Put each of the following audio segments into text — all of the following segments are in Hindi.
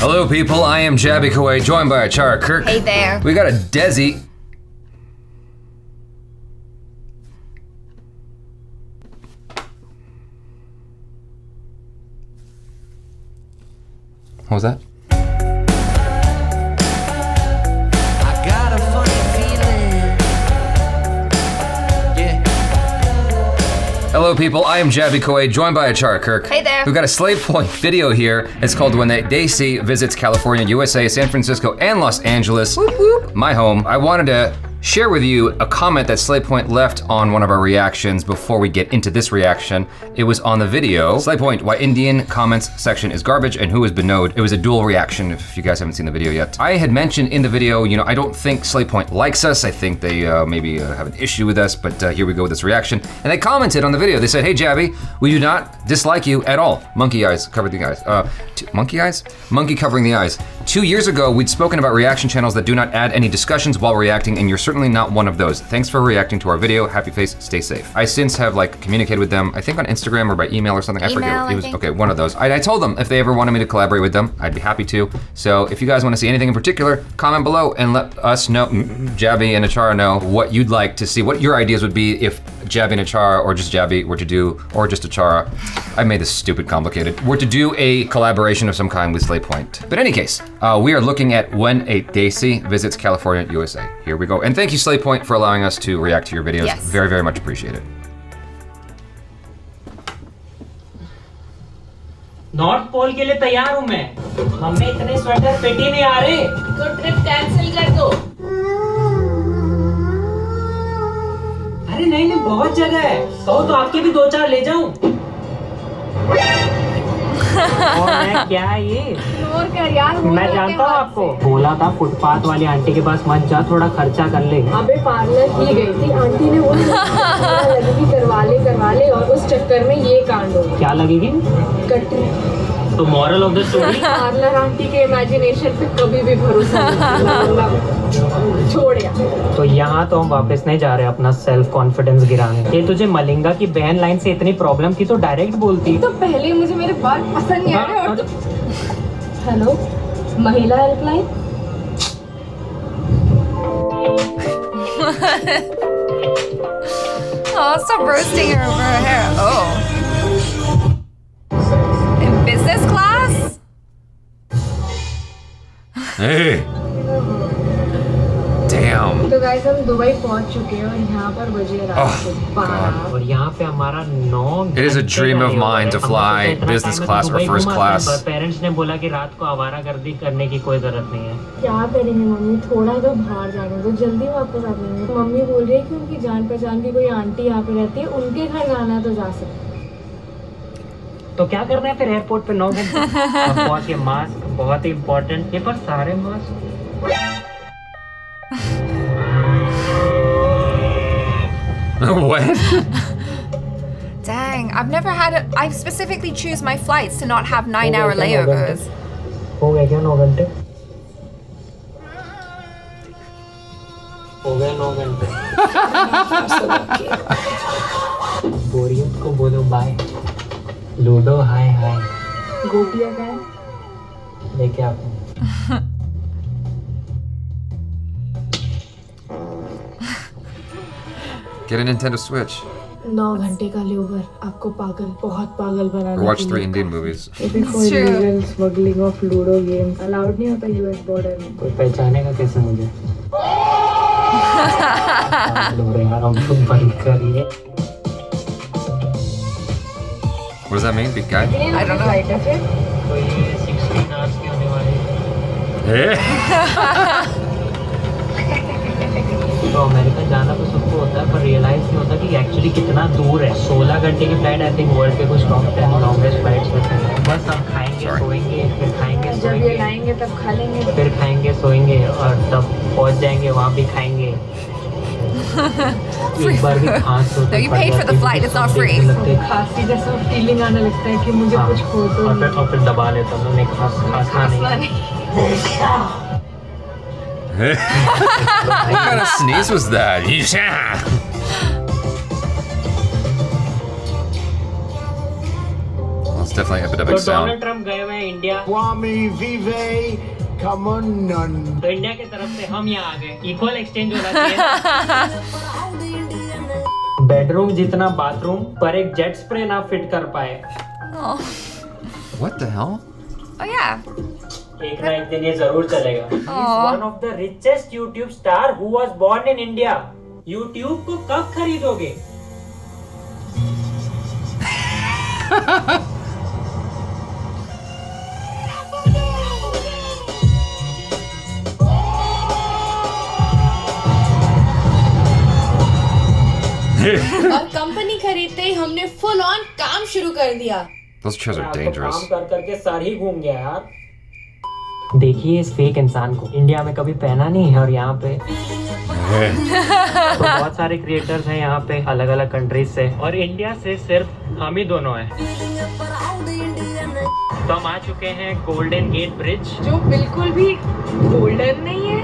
Hello, people. I am Jabby Kuwait, joined by Achara Kirk. Hey there. We got a Desi. What was that? Hello, people. I am Jabby Kuwait, joined by Achara Kirk. Hey there. We've got a Slave Point video here. It's called When They Daisy Visits California, USA, San Francisco, and Los Angeles. My home. I wanted to share with you a comment that Slave Point left on one of our reactions before we get into this reaction. It was on the video. Slave Point, why Indian comments section is garbage and who is Binod. It was a dual reaction if you guys haven't seen the video yet. I had mentioned in the video, you know, I don't think Slave Point likes us. I think they uh, maybe uh, have an issue with us, but uh, here we go with this reaction. And they commented on the video. They said, hey Jabby, we do not dislike you at all. Monkey eyes, cover the eyes. Uh, monkey eyes? Monkey covering the eyes. Two years ago, we'd spoken about reaction channels that do not add any discussions while reacting, and you're certainly not one of those. Thanks for reacting to our video. Happy face, stay safe. I since have like communicated with them, I think on Instagram or by email or something. I forget. Email, It I was okay, one of those. I, I told them if they ever wanted me to collaborate with them, I'd be happy to. So if you guys want to see anything in particular, comment below and let us know, Jabby and Achara know what you'd like to see, what your ideas would be if Jabby and Achara or just Jabby were to do, or just Achara. I made this stupid complicated. Were to do a collaboration of some kind with Slay Point. But in any case, uh, we are looking at when a Daisy visits California, USA. Here we go. And thank you, Slay Point, for allowing us to react to your videos. Yes. Very, very much appreciated. North pole के लिए तैयार हूँ मैं मम्मी इतने स्वेटर फिट ही नहीं आ रहे तो ट्रिप कैंसिल कर दो अरे नहीं नहीं बहुत जगह है। कहो तो आपके भी दो चार ले जाऊँ। क्या ये? कर यार मैं जानता हूँ आपको। बोला था फुटपाथ वाली आंटी के पास मत जा थोड़ा खर्चा कर ले। अबे पार्लर की गई थी आंटी ने वो लगी करवा ले करवा ले और उस चक्कर में ये कांड हो क्या लगेगी? कटरी। तो moral of the story parlour aunty के इमेजिनेशन पे कभी भी भरोसा नहीं छोड़ यार तो यहाँ तो हम वापस नहीं जा रहे अपना सेल्फ कॉन्फिडेंस गिराने। ये तुझे मलिंगा की बहन लाइन से इतनी प्रॉब्लम थी तो डायरेक्ट बोलती। तो पहले मुझे मेरे बाल पसंद नहीं आ रहे और तो हेलो महिला helpline Oh, stop roasting her over her hair. Oh. Hey! Damn. तो गाइस हम दुबई पहुँच चुके हैं और यहाँ पर बजे रात Oh, और यहाँ पे हमारा नौ It is a dream of mine to fly business class or first class. Parents ने बोला कि रात को आवारागर्दी करने की कोई ज़रूरत नहीं है। क्या करेंगे मम्मी? थोड़ा तो बाहर जाने दो जल्दी वापस आ जाएँगे। मम्मी बोल रही है कि उनकी जान पहचान की कोई आंटी यहाँ पे रहती है उनके घर जाना है तो जा सकते तो क्या करना है फिर एयरपोर्ट पे नौ घंटे? मास्क बहुत ही इम्पोर्टेंट ये पर सारे mask what? Dang, I've never had it. I specifically choose my flights to not have nine hour layovers. हो गए क्या नौ घंटे हो गए नौ घंटे बोरियत को बोलो बाय लूडो हाय हाय गोपिया का है लेके आते हैं Get a Nintendo Switch. नौ घंटे का लेबर आपको पागल बहुत पागल बनाने Or watch के three लिए। Indian movies. If it was true. illegal smuggling of Ludo games allowed नहीं होता यूएस बॉर्डर में कोई पहचानेगा कैसे मुझे लो रे यार हम खुद बंद करिए What does that mean, big guy? I don't know. तो अमेरिका जाना तो सबको होता है पर रियलाइज़ नहीं होता कि एक्चुअली कितना दूर है। 16 घंटे की फ़्लाइट आई थिंक वर्ल्ड के कुछ टॉप 10 लॉन्गेस्ट फ्लाइट्स में से बस हम खाएँगे सोएँगे फिर खाएँगे जब ये सोएँगे। लाएँगे तब खा लेंगे। फिर खाएँगे सोएँगे और तब पहुँच जाएँगे वहाँ भी खाएँगे। एक बार भी खांस होती पड़. खांसी जैसा फीलिंग आने लगता है कि मुझे हाँ, कुछ खो तो और फिर दबा लेता हूँ नहीं खास खासना नहीं what kind of sneeze was that? Yeah. Well, it's definitely epidemic तो डोनाल्ड sound. ट्रम्प गए हुए है इंडिया Kwame Vive Kamanan. तो इंडिया की तरफ से हम यहाँ आ गए इक्वल एक्सचेंज होना चाहिए बेडरूम जितना बाथरूम पर एक जेट स्प्रे ना फिट कर पाए Oh, What the hell? oh yeah. एक ना एक दिन ये ज़रूर चलेगा। One of the richest YouTube star who was born in India YouTube को कब खरीदोगे? और कंपनी खरीदते ही हमने फुल ऑन काम शुरू कर दिया। Those chairs are तो dangerous. काम कर करके सर ही घूम गया यार। देखिए इस फेक इंसान को। इंडिया में कभी पहना नहीं है और यहाँ पे तो बहुत सारे क्रिएटर्स हैं यहाँ पे अलग अलग कंट्रीज़ से। और इंडिया से सिर्फ़ हम ही दोनों हैं। तो हम आ चुके हैं गोल्डन गेट ब्रिज जो बिल्कुल भी गोल्डन नहीं है।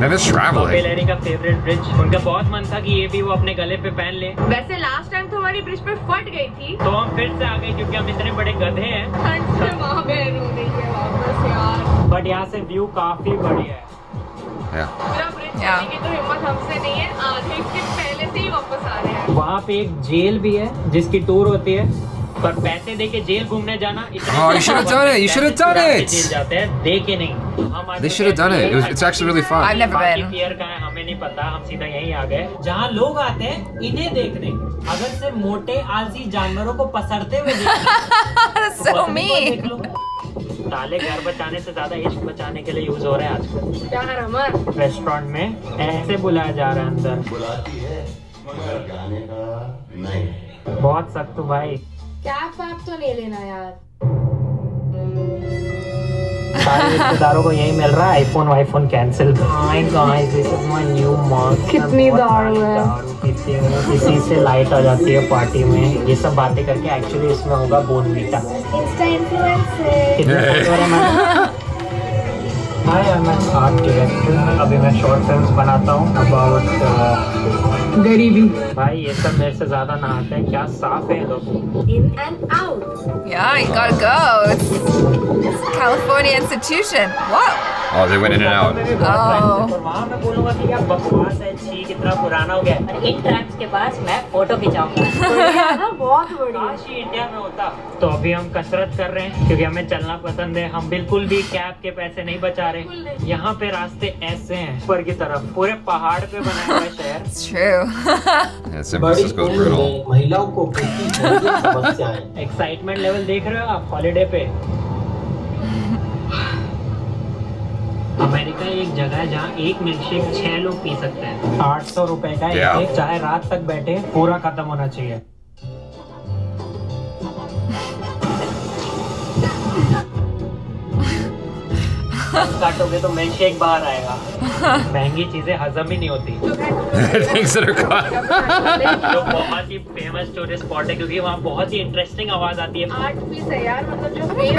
Traveling. लहरी का फेवरेट ब्रिज उनका बहुत मन था कि ये भी वो अपने गले पे पहन ले। वैसे लास्ट टाइम तो हमारी ब्रिज पे फट गई थी। तो हम फिर से आ गए क्योंकि हम इतने बड़े गधे हैं। बहन हो है वापस यार। बट यहाँ से व्यू काफ़ी बढ़िया है। Yeah. Yeah. तो हिम्मत हमसे नहीं है। आधे के पहले से ही वापस आ रहे हैं। वहाँ पे एक जेल भी है जिसकी टूर होती है। पर पैसे दे के जेल घूमने जाना इतना Oh, you should have done it. You should have done it. Jail जाते हैं दे के नहीं हम They should have done it. It was, it's actually really fun. I've never been. पियर का है हमें नहीं पता हम सीधा यहीं आ गए जहाँ लोग आते हैं इन्हें देखने अगर से मोटे आलसी जानवरों को पसरते हुए That's so तो mean. ताले घर बचाने से ज़्यादा इश्क बचाने के लिए यूज़ हो रहे हैं आजकल प्यार अमर रेस्टोरेंट में ऐसे बुलाया जा रहा है अंदर बुलाती है मगर जाने का नहीं बहुत सख्त भाई कैब वैप तो नहीं लेना यार। सारे रिश्तेदारों को यही मिल रहा है iPhone वाईफोन cancel hi guys this is my new mark कितनी दारू है? दारू इसी से लाइट आ जाती है पार्टी में। ये सब बातें करके एक्चुअली इसमें होगा Bournvita. Insta influencer I am an art director अभी मैं शॉर्ट फ़िल्म बनाता हूँ अबाउट गरीबी भाई ये सब मेरे से ज़्यादा ना आता हैं क्या साफ़ है लोग in and out Yeah, you gotta go. It's California institution. Whoa. Oh, they went in and out. Oh. और वहाँ मैं बोलूँगा कि यार बकवास है छी कितना पुराना हो गया है। और इन ट्रैक्स के पास मैं फ़ोटो खिंचाऊँगा बहुत बढ़िया काश ही इंडिया में होता तो अभी हम कसरत कर रहे हैं क्योंकि हमें चलना पसंद है हम बिल्कुल भी कैब के पैसे नहीं बचा रहे यहाँ पे रास्ते ऐसे हैं ऊपर की तरफ़ पूरे पहाड़ पे बना हुआ है शहर महिलाओं को कितनी समस्याएँ एक्साइटमेंट लेवल देख रहे हो आप हॉलीडे पे अमेरिका एक जगह है जहाँ एक मिल्क शेक छह लोग पी सकते हैं आठ सौ रुपए का Yeah. एक चाहे रात तक बैठे पूरा खत्म होना चाहिए काटोगे तो मिल्क शेक बाहर आएगा। महँगी चीज़ें हजम ही नहीं होती. जो बहुत ही फ़ेमस टूरिस्ट स्पॉट है क्योंकि वहाँ बहुत ही इंटरेस्टिंग आवाज़ आती है। आर्ट पीस है यार मतलब जो. है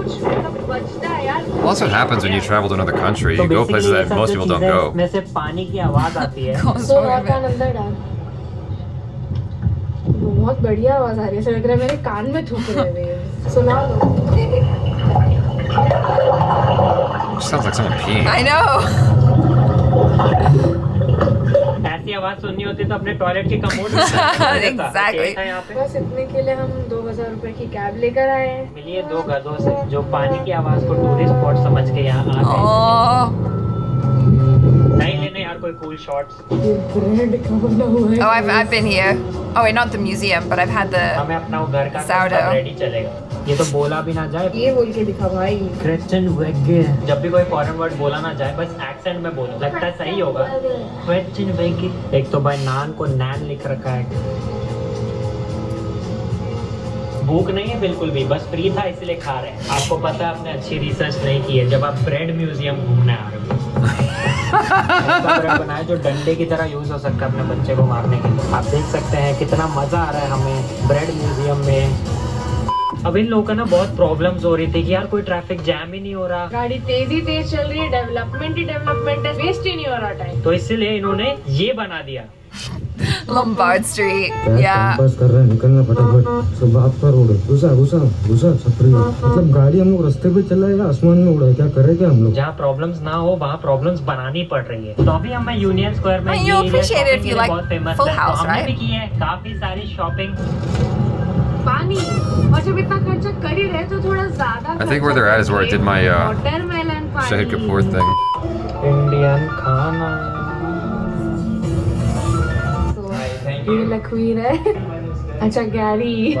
मतलब बचता है यार। Well, that's what happens when you travel to another country. तो You go places that most people don't go. इसमें से पानी की आवाज़ आती है। बहुत बढ़िया आवाज़ आ रही है ऐसा लग रहा है मेरे कान में थूक रहे हैं। सुना लो। Sounds like someone peeing. I know. ऐसी आवाज़ सुननी होती तो अपने टॉयलेट की कमोड में Exactly. यहाँ पे बस इतने के लिए हम दो हज़ार रूपए की कैब लेकर आए हैं मिलिए दो गधों से जो पानी की आवाज़ को टूरिस्ट स्पॉट समझ के यहाँ आ गए Oh. कोई ये का बना हुआ है। Oh, I've, I've been here. Oh, wait, not the museum, but I've had the. हमें अपना घर का Sourdough. चलेगा. ये तो बोला भी ना जाए. ये बोल के दिखा भाई। जब भी कोई फॉरेन वर्ड बोला ना जाए बस एक्सेंट में बोलो. लगता है सही होगा. एक तो भाई नान को नैन लिख रखा है. भूख नहीं है बिल्कुल भी बस फ्री था इसलिए खा रहे हैं. आपको पता है आपने अच्छी रिसर्च नहीं की है. जब आप ब्रेड म्यूज़ियम घूमने आ रहे हो। बनाया जो डंडे की तरह यूज़ हो सकता है अपने बच्चे को मारने के लिए। आप देख सकते हैं कितना मज़ा आ रहा है हमें ब्रेड म्यूज़ियम में। अब इन लोगों का ना बहुत प्रॉब्लम्स हो रही थी कि यार कोई ट्रैफ़िक जैम ही नहीं हो रहा। गाड़ी तेज़ी तेज चल रही है डेवलपमेंट ही डेवलपमेंट है वेस्ट ही नहीं हो रहा टाइम तो इसीलिए इन्होंने ये बना दिया। Lombard Street. Yeah. पास कर रहे हैं निकलना फटाफट। सब बाप का रोड है। घुसा घुसा घुसा छपरी। मतलब गाड़ी हम लोग रास्ते पे चला है या आसमान में उड़ा क्या करे क्या हम लोग? जहाँ प्रॉब्लम्स ना हो वहाँ प्रॉब्लम्स बनानी पड़ रही है। तो अभी हमें यूनियन स्क्वायर में Well, ये you area appreciate it if shopping you like Full House, right? भी की है काफ़ी सारी शॉपिंग पानी और जब इतना खर्चा कर ही रहे तो थोड़ा ज़्यादा I think where they're at is where I did my uh, Shahid Kapoor thing. Indian खाना। लखवीर है। अच्छा गैरी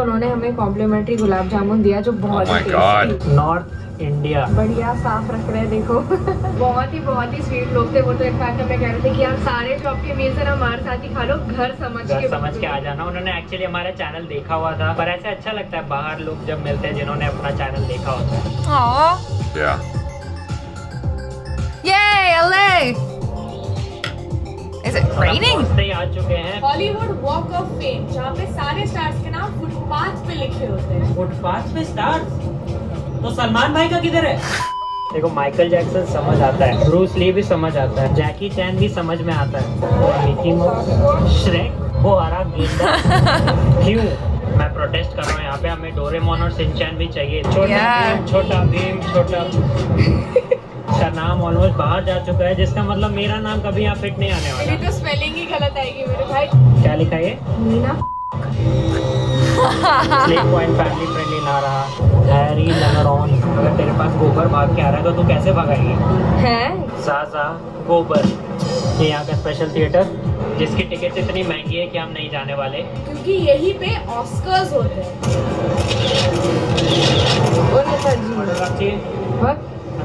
उन्होंने हमें कॉम्प्लीमेंट्री गुलाब जामुन दिया जो Oh बहुत ही नॉर्थ इंडिया बढ़िया साफ़ रख रहे हैं देखो। बहुत ही बहुत ही स्वीट लोग थे वो तो इनफैक्ट हमें कह रहे थे कि आप सारे शॉप के मील से ना हमारे साथ ही खा लो घर समझ घर के समझ के आ जाना। उन्होंने एक्चुअली हमारा चैनल देखा हुआ था पर ऐसे अच्छा लगता है बाहर लोग जब मिलते हैं जिन्होंने अपना चैनल देखा होता है। Yeah. Yay, LA. Is it raining? पहुँचते आ चुके हैं। हॉलीवुड वॉक ऑफ़ फेम जहाँ पे सारे स्टार्स के नाम फुटपाथ पे लिखे होते हैं। फुटपाथ पे स्टार तो सलमान भाई का किधर है? देखो माइकल जैक्सन समझ आता है। ब्रूस ली भी समझ आता है। जैकी चैन भी समझ में आता है। मिकी माउस श्रेक वो हरा गेंडा क्यों? मैं प्रोटेस्ट कर रहा हूँ यहाँ पे। हमें डोरेमोन और सिंचैन भी चाहिए। छोटा Yeah. भीम छोटा भीम छोटा का नाम ऑलमोस्ट बाहर जा चुका है जिसका मतलब मेरा नाम कभी यहाँ फिट नहीं आने वाला। तो स्पेलिंग ही गलत आएगी मेरे भाई। क्या लिखा है ये? मीना पॉइंट फैमिली फ्रेंडली ना रहा। हैरी अगर तेरे पास गोबर भाग के आ रहा है तो तू कैसे भगाएगी? है? साजा गोबर। ये यहाँ का स्पेशल थिएटर जिसकी टिकट इतनी महँगी है कि हम नहीं जाने वाले। क्योंकि यहीं पे ऑस्कर्स होते हैं?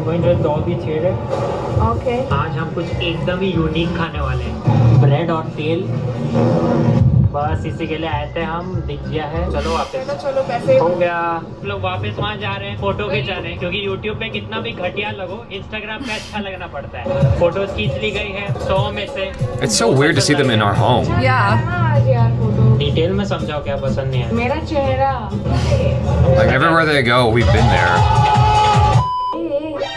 What? I'm going to Dolby Theatre. Okay. आज हम कुछ एकदम ही यूनिक खाने वाले हैं ब्रेड और तेल बस इसी के लिए आए थे हम दिख गया है चलो वापस चलो चलो पैसे हो गया हम लोग वापस वहाँ जा रहे हैं फ़ोटो खिंचा रहे हैं क्योंकि YouTube पे कितना भी घटिया लगो Instagram पे अच्छा लगना पड़ता है फ़ोटोज़ खींच ली गई है सौ में से It's so weird to see them in our home. Yeah. आज यार फ़ोटो डिटेल में समझाओ क्या पसंद नहीं है मेरा चेहरा Like everywhere they go, we've been there.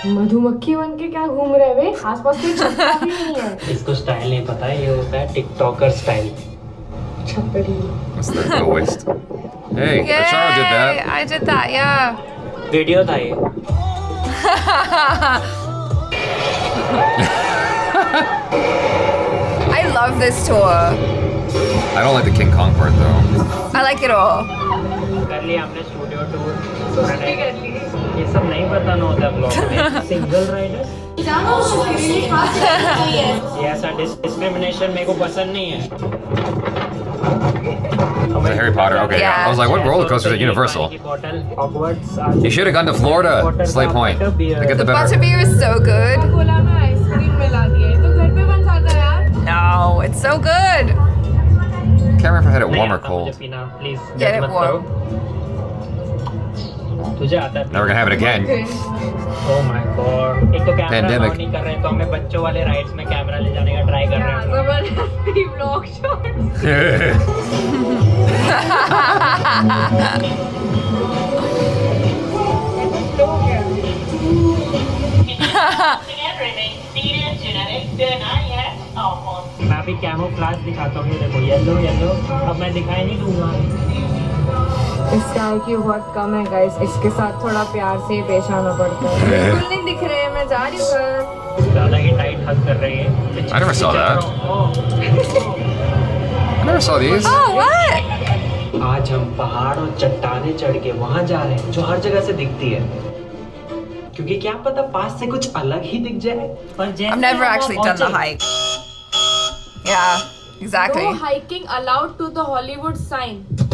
मधुमक्खी बन के क्या घूम रहे वे आसपास कोई छत्ता भी नहीं है इसको स्टाइल नहीं पता है ये होता है टिकटॉकर स्टाइल छपरी That's the lowest. Hey, Yay, Acharo did that. I did that, yeah. Video था ये I love this tour. I don't like the King Kong part though. I like it all. कर लिया हमने स्टूडियो टूर ये सब नहीं बताना होता ब्लॉग में सिंगल राइडर ये ऐसा डिस्क्रिमिनेशन मेरे को पसंद नहीं है The Harry Potter. Okay, yeah. I was like, what roller coasters at Universal? You should have gone to Florida, Slay Point. They get the The better. butterbeer is so good. बोला मैं आइसक्रीम मिला दिया ये तो घर पे बन जाता है यार No, it's so good. Can't remember if I had it warm or cold. पीना प्लीज Get it warm. तुझे आता है। Never gonna have it again. Oh my God एक तो कैमरा Pandemic. नहीं कर रहे हैं तो हमें बच्चों वाले राइड्स में कैमरा ले जाने का ट्राई कर रहे हैं। ज़बरदस्ती ब्लॉग शॉट मैं अभी कैमोफ्लाज दिखाता हूँ ये देखो येलो येलो अब मैं दिखाई नहीं दूँगा। इसका IQ बहुत कम है गाइस इसके साथ थोड़ा प्यार से ही पेश आना पड़ता है बिल्कुल नहीं दिख रहे मैं जा रही हूँ ज़्यादा ही टाइट हग कर रही है I never saw that. I never saw these. Oh, what? आज हम पहाड़ और चट्टाने चढ़ के वहाँ जा रहे हैं जो हर जगह से दिखती है क्योंकि क्या पता पास से कुछ अलग ही दिख जाए पर जैसे I've never actually done the hike. Yeah, exactly. No hiking allowed to the Hollywood sign.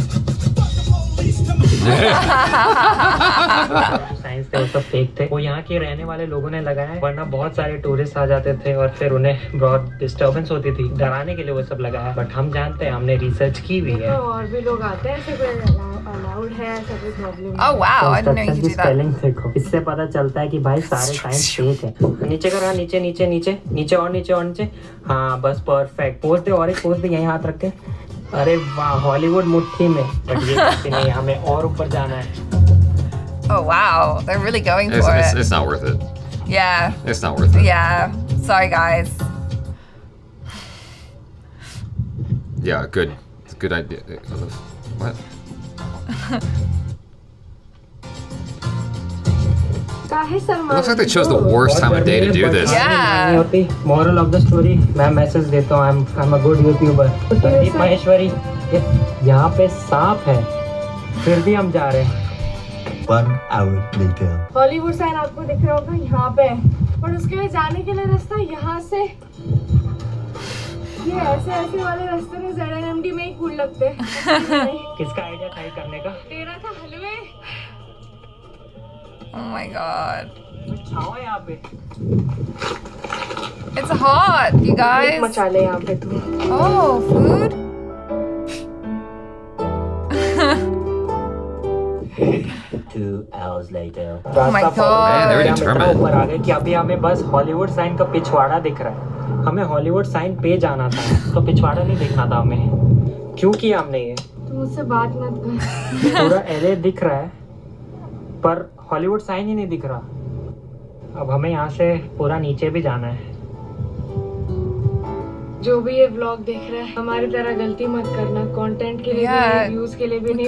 Signs थे वो सब फेक थे। वो यहाँ के रहने वाले लोगों ने लगाया वरना बहुत सारे टूरिस्ट आ जाते थे और फिर उन्हें बहुत डिस्टर्बेंस होती थी। डराने के लिए वो सब लगाया बट हम जानते हैं हमने रिसर्च की हुई तो है और भी लोग आते हैं ऐसे कोई अलाउड है प्रॉब्लम Oh. स्पेलिंग देखो इससे पता चलता है कि भाई सारे साइंस फेक है। नीचे करो हाँ, नीचे नीचे नीचे नीचे और नीचे और नीचे। हाँ बस परफेक्ट पोज दे और एक पोज दे यहीं हाथ रख के। अरे वाह हॉलीवुड मुट्ठी में बट ये नहीं हमें और ऊपर जाना है Oh wow, they're really going for it's, it. It's not worth it. Yeah. It's not worth it. Yeah. Sorry guys. Yeah, good. It's a good idea. What? looks like they chose the worst time of day to do this. Yeah. Moral of the story मैं मैसेज देता हूँ I am I am a good YouTuber Sandeep Maheshwari ये- यहाँ पे सांप है फिर भी हम जा रहे हैं। One hour later. Hollywood sign आपको दिख रहा होगा यहाँ पे पर उसके लिए जाने के लिए रास्ता यहाँ से। ये ऐसे ऐसे वाले रास्ते में जेड में ही कूल लगते हैं। किसका आइडिया था करने का? तेरा था हलवे Oh my god. छाओ यहाँ पे It's hot, you guys. मचा ले यहाँ पे तू Oh, food? Two hours later. Oh my God. Man, they're determined. ऊपर आ गए कि अभी हमें बस हॉलीवुड साइन का पिछवाड़ा दिख रहा है हमें हॉलीवुड साइन पे जाना था तो पिछवाड़ा नहीं देखना था हमें क्यों किया हमने ये तू मुझसे बात मत कर पूरा एले दिख रहा है पर हॉलीवुड साइन ही नहीं दिख रहा। अब हमें यहाँ से पूरा नीचे भी जाना है। जो भी ये व्लॉग देख रहा है हमारी तरह गलती मत करना। कंटेंट के लिए Yeah. व्यूज़ के लिए भी नहीं.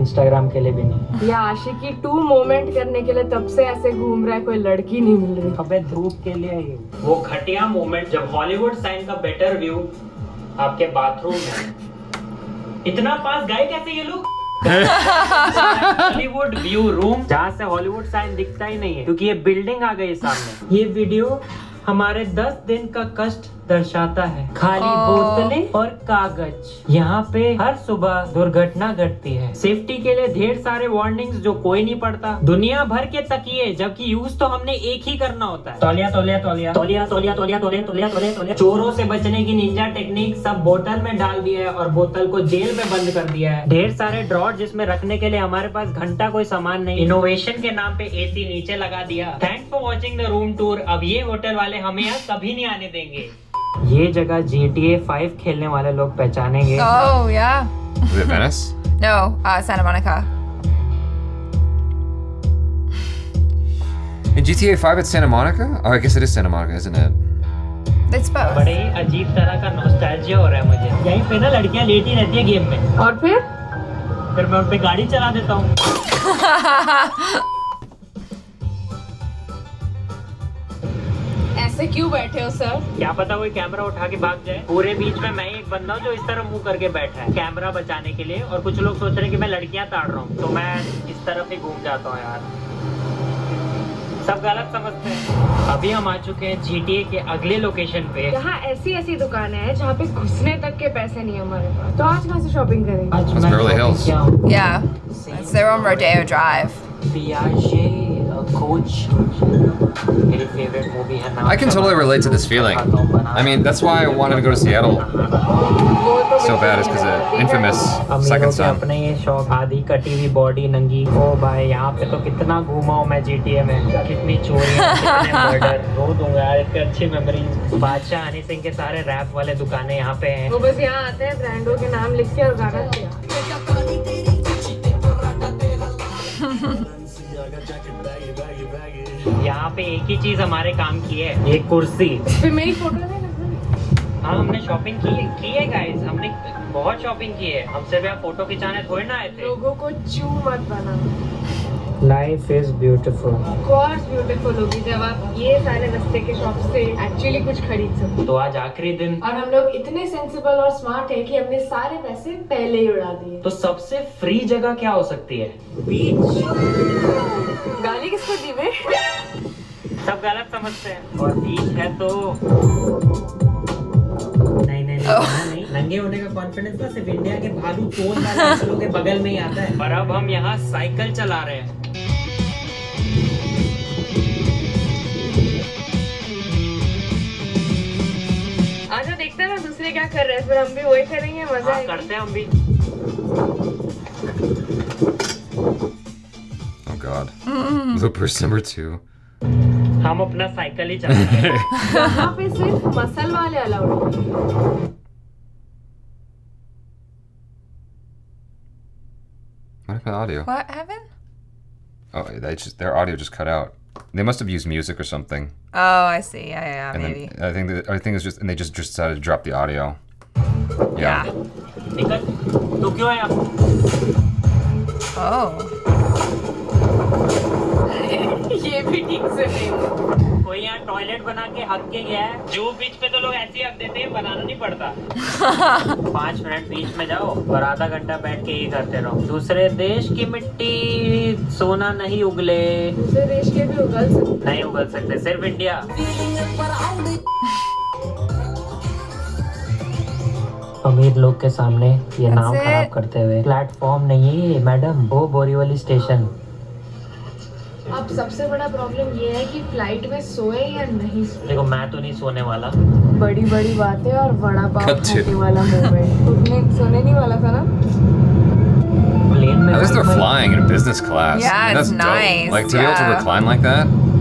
इंस्टाग्राम के लिए भी नहीं। या आशिकी टू मोमेंट करने के लिए तब से ऐसे घूम रहा है कोई लड़की नहीं मिल रही। अबे धूप के लिए ये वो घटिया मोमेंट जब हॉलीवुड साइन का बेटर व्यू आपके बाथरूम में इतना पास गए कैसे ये लोग? हॉलीवुड व्यू रूम जहाँ से हॉलीवुड साइन दिखता ही नहीं है, क्योंकि ये बिल्डिंग आ गई सामने। ये वीडियो हमारे 10 दिन का कष्ट दर्शाता है। खाली. बोतलें और कागज़। यहाँ पे हर सुबह दुर्घटना घटती है। सेफ्टी के लिए ढेर सारे वार्निंग्स जो कोई नहीं पढ़ता। दुनिया भर के तकिए जबकि यूज़ तो हमने एक ही करना होता है। तौलिया तौलिया तौलिया। तौलिया तौलिया तौलिया तौलिया तौलिया तौलिया तौलिया। चोरों से बचने की निंजा टेक्निक सब बोतल में डाल दिया है और बोतल को जेल में बंद कर दिया है। ढेर सारे ड्रॉर जिसमें रखने के लिए हमारे पास घंटा कोई सामान नहीं। इनोवेशन के नाम पे एसी नीचे लगा दिया। Thanks for watching the room tour अब ये होटल वाले वाले हमें यहाँ कभी नहीं आने देंगे। ये जगह जी टी खेलने वाले लोग पहचानेंगे। oh, uh, In GTA 5, it's Santa Monica? Oh, I guess it is Santa Monica, isn't it? It's both. बड़े अजीब तरह का नॉस्टैल्जिया हो रहा है मुझे। यहीं पे ना लड़कियाँ लेट ही रहती है गेम में। और फिर? फिर मैं उन गाड़ी चला देता हूँ। ऐसे क्यों बैठे हो सर क्या पता कोई कैमरा उठा के भाग जाए पूरे बीच में मैं ही एक बंदा हूँ जो इस तरह मुँह करके बैठा है कैमरा बचाने के लिए और कुछ लोग सोच रहे हैं कि मैं लड़कियाँ ताड़ रहा हूँ तो मैं इस तरफ़ ही घूम जाता हूँ यार सब गलत समझते हैं अभी हम आ चुके हैं GTA के अगले लोकेशन पे यहाँ ऐसी ऐसी दुकानें हैं जहाँ पे घुसने तक के पैसे नहीं है हमारे पास तो आज कहाँ से शॉपिंग करेंगे आज मैं Hills. किया हूँ। Yeah. It's they're on Rodeo Drive. Piaget, uh, Coach. मेरी favorite movie है नाम I can totally relate to this feeling. I mean, that's why I wanted to go to Seattle so bad, is because of Infamous Second Son. अपने ये शौक आधी कटी हुई बॉडी नंगी ओ भाई यहाँ पे तो कितना घूमा हूँ मैं GTA में कितनी मर्डर रो दूँगा यार इतनी अच्छी मेमोरी बादशाह हनी सिंह के सारे रैप वाले दुकानें यहाँ पे हैं वो बस यहाँ आते हैं ब्रांडों के नाम लिख के और गाना यहाँ पे एक ही चीज़ हमारे काम की है एक कुर्सी। फिर मेरी फ़ोटो है हाँ हमने शॉपिंग की है की है गाइस हमने बहुत शॉपिंग की है। हम सिर्फ़ यहाँ फ़ोटो खिंचाने थोड़ी ना आए थे। लोगों को चू मत बना। Life is beautiful course beautiful होगी जब आप ये सारे रस्ते के शॉप से एक्चुअली कुछ खरीद सको। तो आज आखिरी दिन। और हम लोग इतने सेंसिबल और स्मार्ट है कि हमने सारे पैसे पहले ही उड़ा दिए। तो सबसे फ्री जगह क्या हो सकती है? बीच गाली किसको दी बे सब गलत समझते हैं। और बीच है तो नहीं नहीं नहीं, यहाँ नहीं नंगे होने का कॉन्फिडेंस ना सिर्फ़ इंडिया के भालू तोड़ वाले के बगल में ही आता है। पर अब हम यहाँ साइकिल चला रहे हैं। आजा देखते हैं ना दूसरे क्या कर रहे हैं फिर हम भी वही करेंगे मज़ा हाँ करते हैं हम भी। Oh god. Bloopers number two. हम अपना साइकिल ही चला रहे हैं। यहाँ पे सिर्फ़ मसल वाले अलाउड हैं। What happened to audio? What happened? Oh, they just their audio just cut out. They must have used music or something. Oh, I see. Yeah, yeah, and maybe. I think the, I think it's just and they just, just decided to drop the audio. Yeah. yeah. Oh. कोई यहाँ टॉयलेट बना के हक के गया है। जू बीच पे तो लोग ऐसे ही हक देते हैं बनाना नहीं पड़ता। पाँच मिनट बीच में जाओ और आधा घंटा बैठ के ये करते रहो। दूसरे देश की मिट्टी सोना नहीं उगले। दूसरे देश के भी उगल सकते नहीं उगल सकते सिर्फ़ इंडिया। अमीर लोग के सामने ये नाम खराब करते हुए। प्लेटफॉर्म नहीं है मैडम वो बोरीवली स्टेशन। अब सबसे बड़ा प्रॉब्लम ये है कि फ़्लाइट में सोए या नहीं सोए देखो मैं तो नहीं सोने वाला बड़ी बड़ी बातें और बड़ा पाव खाने वाला तुमने सोने नहीं वाला था ना प्लेन में At least they're flying in business class. Yeah, I That's it's dope. Like to yeah. be able to recline like that.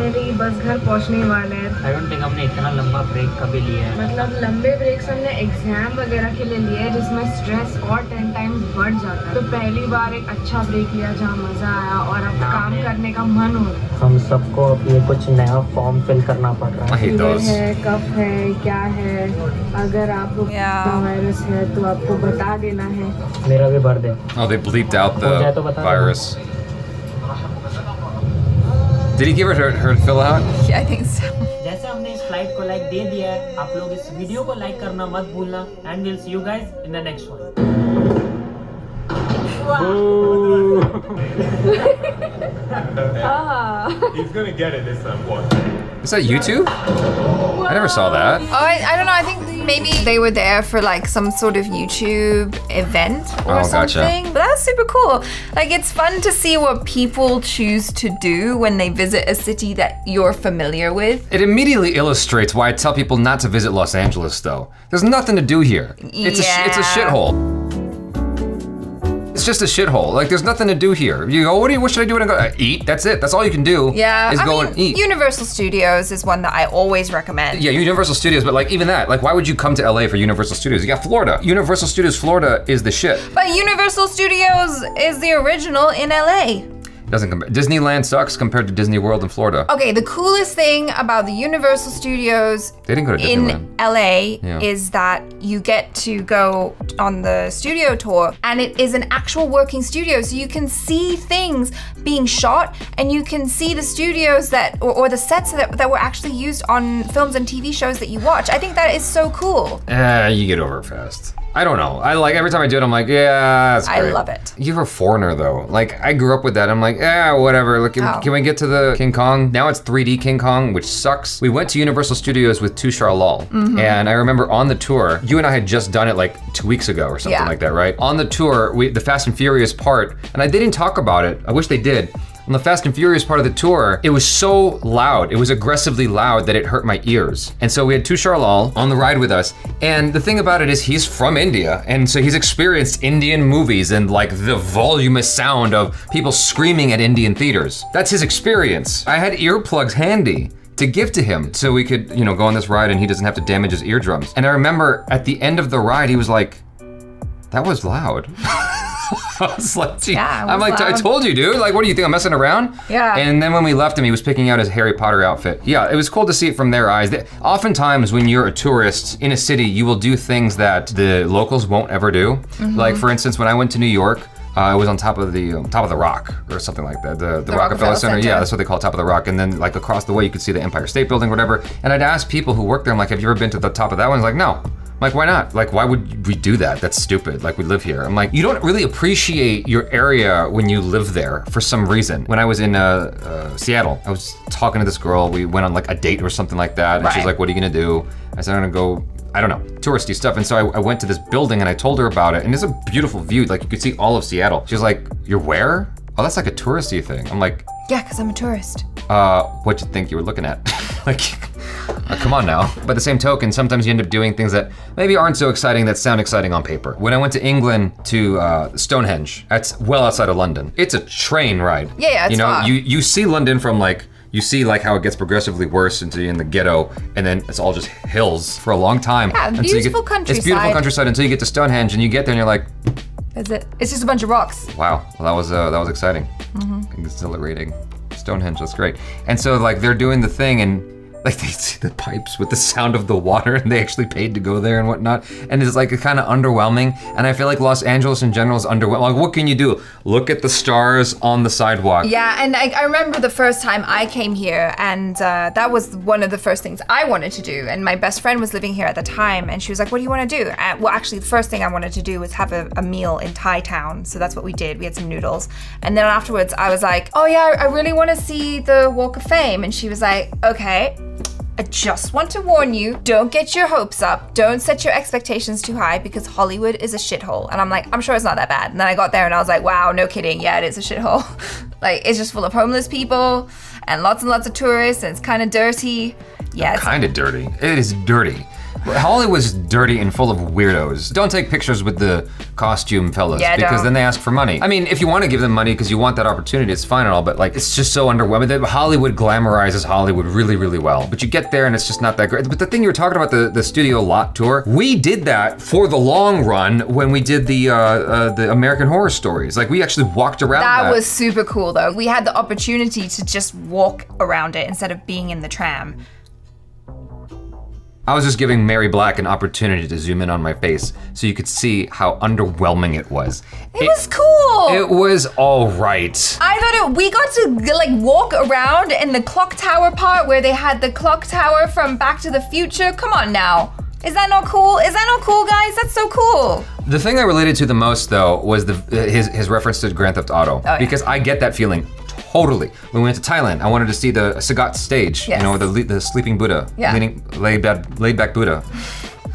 Finally बस घर पहुँचने वाले हैं I don't think हमने इतना लंबा ब्रेक कभी लिया है मतलब लंबे ब्रेक्स हमने एग्ज़ाम वगैरह के लिए लिए हैं जिसमें स्ट्रेस और टेन टाइम्स बढ़ जाता है तो पहली बार एक अच्छा ब्रेक लिया जहाँ मज़ा आया और अब हाँ, काम करने का मन हो रहा है हम सबको अब ये कुछ नया फॉर्म फिल करना पड़ रहा है. है कफ है क्या है अगर आपको. वायरस है तो आपको बता देना है मेरा भी भर दे Oh, they bleeped out हो जाए तो the बता देना। virus. Did he give her her, her to fill out? Yeah, I think so. जैसे हमने इस फ्लाइट को लाइक दे दिया है आप लोग इस वीडियो को लाइक करना मत भूलना and will see you guys in the next one He's gonna get it this time. Watch. Is that YouTube? I never saw that. Oh, I, I don't know. I think maybe they were there for like some sort of YouTube event or Oh, gotcha. something. But that's super cool. Like, it's fun to see what people choose to do when they visit a city that you're familiar with. It immediately illustrates why I tell people not to visit Los Angeles, though. There's nothing to do here. It's a sh- it's a shithole. It's just a shithole. Like there's nothing to do here. You go, what do you? What should I do when I go? Uh, eat. That's it. That's all you can do. Yeah, Is I go mean, and eat. Universal Studios is one that I always recommend. yeah, Universal Studios, but like even that, like why would you come to LA for Universal Studios? You got Florida. Universal Studios Florida is the shit. But Universal Studios is the original in LA. Doesn't compare. Disneyland sucks compared to Disney World in Florida. Okay, the coolest thing about the Universal Studios They didn't go to in LA Yeah. is that you get to go on the studio tour and it is an actual working studio so you can see things being shot and you can see the studios that or, or the sets that, that were actually used on films and TV shows that you watch. I think that is so cool. Eh, you get over it fast. I don't know. I like every time I do it, I'm like, yeah, that's I love it. You're a foreigner though. Like I grew up with that. I'm like, yeah, whatever. Look, can, Oh. can we get to the King Kong? Now it's 3D King Kong, which sucks. We went to Universal Studios with Tushar Lal, Mhm. and I remember on the tour, you and I had just done it like two weeks ago or something Yeah. like that, right? On the tour, we the Fast and Furious part, and I didn't talk about it. I wish they did. On the Fast and Furious part of the tour, it was so loud, it was aggressively loud that it hurt my ears. And so we had Tushar on the ride with us. And the thing about it is he's from India, and so he's experienced Indian movies and like the voluminous sound of people screaming at Indian theaters. That's his experience. I had earplugs handy to give to him so we could, you know, go on this ride and he doesn't have to damage his eardrums. And I remember at the end of the ride, he was like, that was loud. I was like, gee, Yeah, it I'm was like, I told you, dude. Like, what do you think? I'm messing around? Yeah. And then when we left him, he was picking out his Harry Potter outfit. Yeah, it was cool to see it from their eyes. They- Oftentimes, when you're a tourist in a city, you will do things that the locals won't ever do. Mhm. Like, for instance, when I went to New York, uh, I was on top of the um, top of the rock or something like that. The, the, The Rockefeller, Rockefeller Center. Center. Yeah, that's what they call top of the rock. And then like across the way, you could see the Empire State Building, whatever. And I'd ask people who work there, I'm like, have you ever been to the top of that one? He's like, no. I'm like, why not? Like, why would we do that? That's stupid. Like, we live here. I'm like, you don't really appreciate your area when you live there for some reason. When I was in uh, uh, Seattle, I was talking to this girl. We went on like a date or something like that. And she's like, what are you gonna do? I said, I'm gonna go I don't know, touristy stuff. And so I, I went to this building and I told her about it. And it's a beautiful view. Like you could see all of Seattle. She was like, You're where? Oh, that's like a touristy thing. I'm like, Yeah, because I'm a tourist. uh, what'd you think you were looking at? like, uh, come on now. By the same token, sometimes you end up doing things that maybe aren't so exciting that sound exciting on paper. When I went to England to uh, Stonehenge, that's well outside of London. It's a train ride. Yeah, yeah, it's You know, far. you you see London from like you see like how it gets progressively worse into in the ghetto, and then it's all just hills for a long time. Yeah, until you get- beautiful It's beautiful countryside. countryside until you get to Stonehenge, and you get there and you're like, That's it. It's just a bunch of rocks. wow, well that was uh, that was exciting Mhm. exhilarating. Stonehenge, that's great. And so like they're doing the thing and Like they see the pipes with the sound of the water and they actually paid to go there and whatnot. And it's like kind of underwhelming. And I feel like Los Angeles in general is underwhelming. Like, what can you do? Look at the stars on the sidewalk. Yeah, and I, I remember the first time I came here, and uh, that was one of the first things I wanted to do. And my best friend was living here at the time, and she was like, "What do you want to do?" Uh, well, actually, the first thing I wanted to do was have a, a meal in Thai Town. So that's what we did. We had some noodles, and then afterwards, I was like, "Oh yeah, I really want to see the Walk of Fame." And she was like, "Okay." I just want to warn you, don't get your hopes up. Don't set your expectations too high because Hollywood is a shithole. And I'm like, I'm sure it's not that bad. And then I got there and I was like, wow, no kidding. Yeah, it is a shithole. like, it's just full of homeless people and lots and lots of tourists and it's kind of dirty. Yeah, Kind of dirty. It is dirty. Hollywood's dirty and full of weirdos. Don't take pictures with the costume fellas Yeah, because don't. then they ask for money. I mean, if you want to give them money because you want that opportunity, it's fine and all, but like it's just so underwhelming. That Hollywood glamorizes Hollywood really, really well. But you get there and it's just not that great. But the thing you were talking about the the studio lot tour, we did that for the long run when we did the uh, uh, the American Horror Stories. Like we actually walked around. That That, was super cool though. We had the opportunity to just walk around it instead of being in the tram. I was just giving Mary Black an opportunity to zoom in on my face so you could see how underwhelming it was. It, was cool. It was all right. I thought it, we got to like walk around in the clock tower part where they had the clock tower from Back to the Future. Come on now. Is that not cool? Is that not cool, guys? That's so cool. The thing I related to the most though was the his his reference to Grand Theft Auto Oh, yeah. because I get that feeling totally. When we went to Thailand, I wanted to see the Sagat stage, Yes. you know, the the sleeping Buddha, Yeah. leaning laid back laid back Buddha,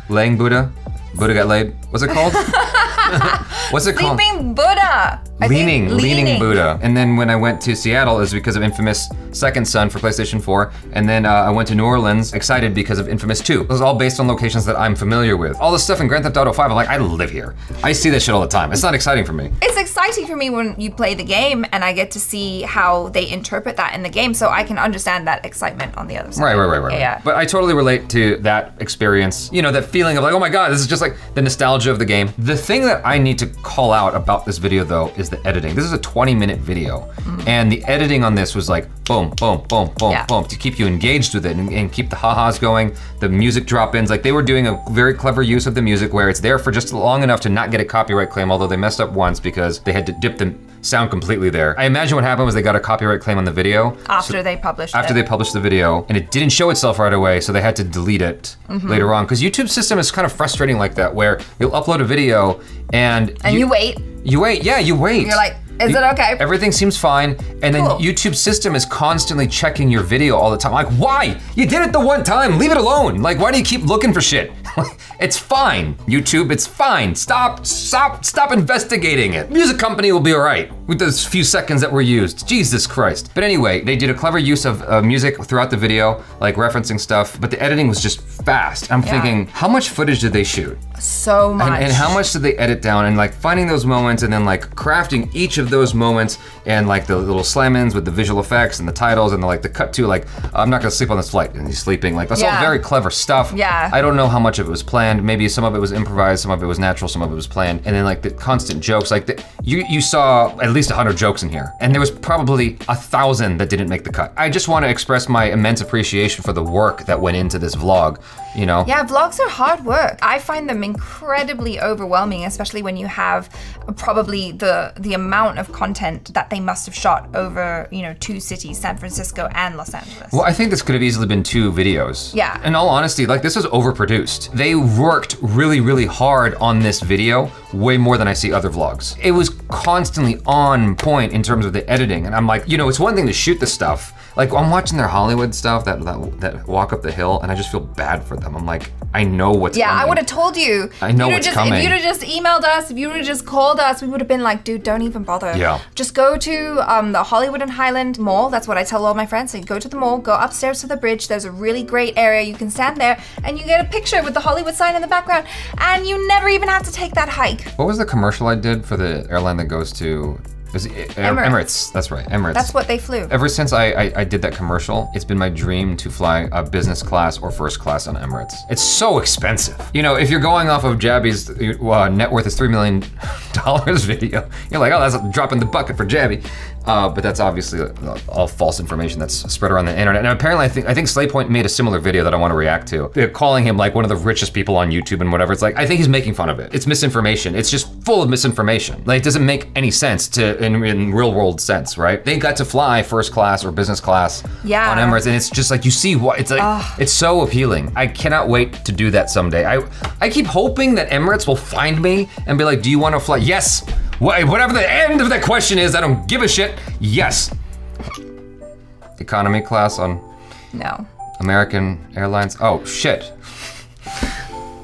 laying Buddha, Buddha got laid. What's it called? What's it called? Sleeping Buddha. Think leaning, leaning, Buddha. And then when I went to Seattle, it was because of Infamous Second Son for PlayStation 4. And then uh, I went to New Orleans, excited because of Infamous 2. It was all based on locations that I'm familiar with. All the stuff in Grand Theft Auto 5, I'm like, I live here. I see this shit all the time. It's not exciting for me. It's exciting for me when you play the game and I get to see how they interpret that in the game, so I can understand that excitement on the other side. Right, right, right, right. Yeah. right. But I totally relate to that experience. You know, that feeling of like, oh my god, this is just like the nostalgia of the game. The thing that I need to call out about this video though is the editing. This is a 20 minute video, mm. and the editing on this was like boom, boom, boom, boom, Yeah. boom to keep you engaged with it and, and keep the ha-has going. The music drop-ins, like they were doing a very clever use of the music where it's there for just long enough to not get a copyright claim, although they messed up once because they had to dip the sound completely there. I imagine what happened was they got a copyright claim on the video. After they published After it. they published the video, and it didn't show itself right away, so they had to delete it Mhm. later on. Because YouTube system is kind of frustrating like that, where you'll upload a video and and you, wait. you wait, yeah, you wait. You're like, is it okay? Everything seems fine, and then Cool. YouTube system is constantly checking your video all the time. Like, why? You did it the one time. Leave it alone. Like, why do you keep looking for shit? it's fine, YouTube. It's fine. Stop, stop, stop investigating it. Music company will be all right with those few seconds that were used. Jesus Christ. But anyway, they did a clever use of uh, music throughout the video, like referencing stuff. But the editing was just fast. I'm Yeah. thinking, how much footage did they shoot? So much. And, and how much did they edit down and like finding those moments and then like crafting each of those moments and like the little slam-ins with the visual effects and the titles and the like the cut to like I'm not gonna sleep on this flight and he's sleeping like that's all very clever stuff. Yeah. I don't know how much of it was planned. Maybe some of it was improvised, some of it was natural, some of it was planned. And then like the constant jokes like the, you you saw at least hundred jokes in here and there was probably a thousand that didn't make the cut. I just want to express my immense appreciation for the work that went into this vlog. You know. Yeah, vlogs are hard work. I find them incredibly overwhelming, especially when you have probably the the amount of content that they must have shot over, you know, two cities, San Francisco and Los Angeles. Well, I think this could have easily been two videos. Yeah. In all honesty, like this was overproduced. They worked really, really hard on this video, way more than I see other vlogs. It was constantly on point in terms of the editing, and I'm like, you know, it's one thing to shoot the stuff. Like I'm watching their Hollywood stuff, that that, that walk up the hill, and I just feel bad for them. I'm like, I know what's yeah, coming. I would have told you. I know If you'd have what's just, coming. If you'd have just emailed us, if you would have just called us, we would have been like, dude, don't even bother. Yeah. Just go to um, the Hollywood and Highland Mall. That's what I tell all my friends. So you go to the mall, go upstairs to the bridge. There's a really great area. You can stand there and you get a picture with the Hollywood sign in the background. And you never even have to take that hike. What was the commercial I did for the airline that goes to Was uh, Emirates. Emirates. That's right, Emirates. That's what they flew. Ever since I, I, I did that commercial, it's been my dream to fly a business class or first class on Emirates. It's so expensive. You know, if you're going off of Jabby's uh, net worth is $3 million video, you're like, oh, that's dropping the bucket for Jabby. Uh, but that's obviously uh, all false information that's spread around the internet. And apparently, I think I think Slaypoint made a similar video that I want to react to. They're calling him like one of the richest people on YouTube and whatever. It's like I think he's making fun of it. It's misinformation. It's just full of misinformation. Like it doesn't make any sense to in, in real world sense, right? They got to fly first class or business class Yeah. on Emirates, and it's just like you see what it's like. It's so appealing. I cannot wait to do that someday. I I keep hoping that Emirates will find me and be like, "Do you want to fly?" Yes. Wha- Whatever the end of that question is, I don't give a shit. Yes. Economy class on No. American Airlines. Oh shit.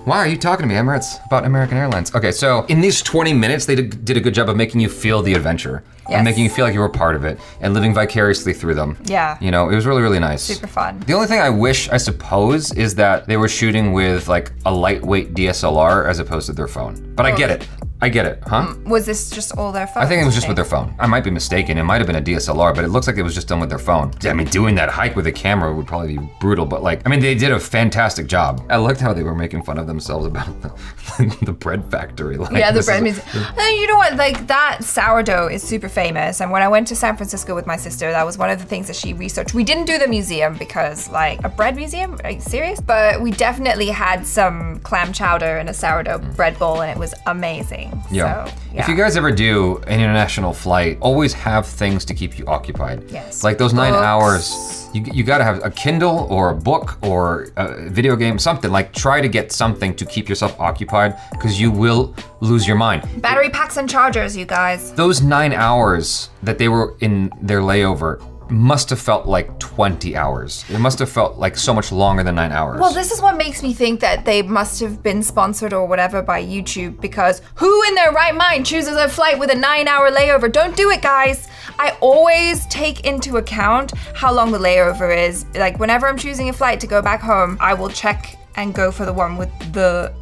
Why are you talking to me, Emirates, about American Airlines? Okay, so in these 20 minutes, they did, did a good job of making you feel the adventure Yes. and making you feel like you were part of it and living vicariously through them. Yeah. You know, it was really, really nice. Super fun. The only thing I wish, I suppose, is that they were shooting with like a lightweight DSLR as opposed to their phone. But I get it. I get it, huh? Was this just all their phones? I think it was just with their phone. I might be mistaken. It might have been a DSLR, but it looks like it was just done with their phone. I mean, doing that hike with a camera would probably be brutal, but like, I mean, they did a fantastic job. I liked how they were making fun of themselves about the, the bread factory. Like, yeah, the bread. Uh, you know what? Like that sourdough is super famous. And when I went to San Francisco with my sister, that was one of the things that she researched. We didn't do the museum because, like, a bread museum? Are you serious? But we definitely had some clam chowder and a sourdough bread bowl, and it was amazing. Yeah. So, If you guys ever do an international flight, always have things to keep you occupied. Yes. Like those nine Books. hours, you, you gotta have a Kindle or a book or a video game, something. Like try to get something to keep yourself occupied because you will lose your mind. battery packs and chargers, you guys. Those nine hours that they were in their layover must have felt like 20 hours. It must have felt like so much longer than nine hours. Well, this is what makes me think that they must have been sponsored or whatever by YouTube because who in their right mind chooses a flight with a nine hour layover? Don't do it, guys. I always take into account how long the layover is. Like, whenever I'm choosing a flight to go back home, I will check and go for the one with the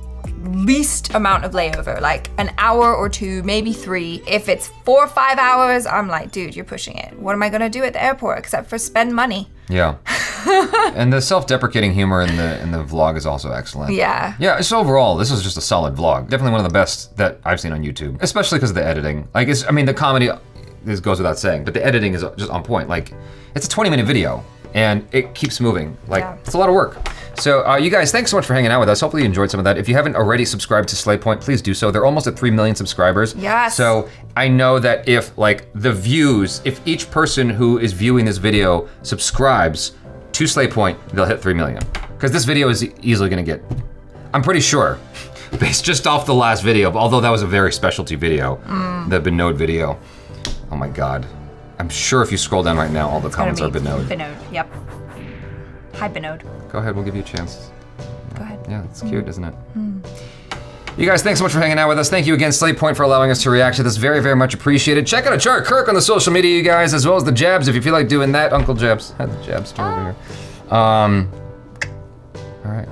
least amount of layover, like an hour or two, maybe three. If it's four or five hours, I'm like, dude, you're pushing it. What am I gonna do at the airport except for spend money? Yeah. and the self-deprecating humor in the in the vlog is also excellent. Yeah. Yeah, so overall, this is just a solid vlog. Definitely one of the best that I've seen on YouTube, especially because of the editing. Like, it's, I mean, the comedy, this goes without saying, but the editing is just on point. Like, it's a 20 minute video and it keeps moving. Like, Yeah. it's a lot of work. So, uh, you guys, thanks so much for hanging out with us. Hopefully, you enjoyed some of that. If you haven't already subscribed to Slaypoint, please do so. They're almost at 3 million subscribers. Yes. So, I know that if, like, the views, if each person who is viewing this video subscribes to Slaypoint, they'll hit 3 million. Because this video is easily gonna get, I'm pretty sure, based just off the last video, although that was a very specialty video, Mm. the Binode video. Oh my God. I'm sure if you scroll down right now, all the comments are Binode. Binode, yep. Hi, Binode. Go ahead, we'll give you a chance. Go ahead. Yeah, it's mm. cute, isn't it? Mm. You guys, thanks so much for hanging out with us. Thank you again, Slate Point, for allowing us to react to this. Very, very much appreciated. Check out a chart Kirk on the social media, you guys, as well as the Jabs, if you feel like doing that. Uncle Jabs. Had the Jabs over ah. here. Um, all right.